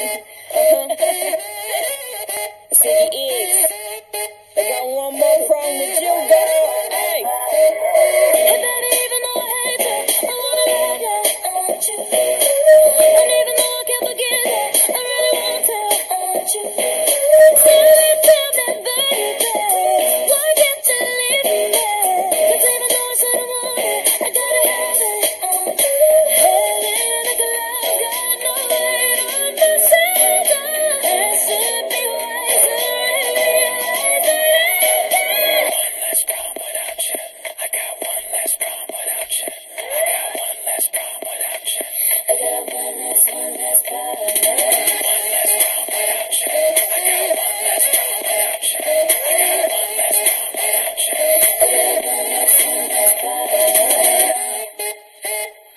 City is. I got one more problem with you, girl.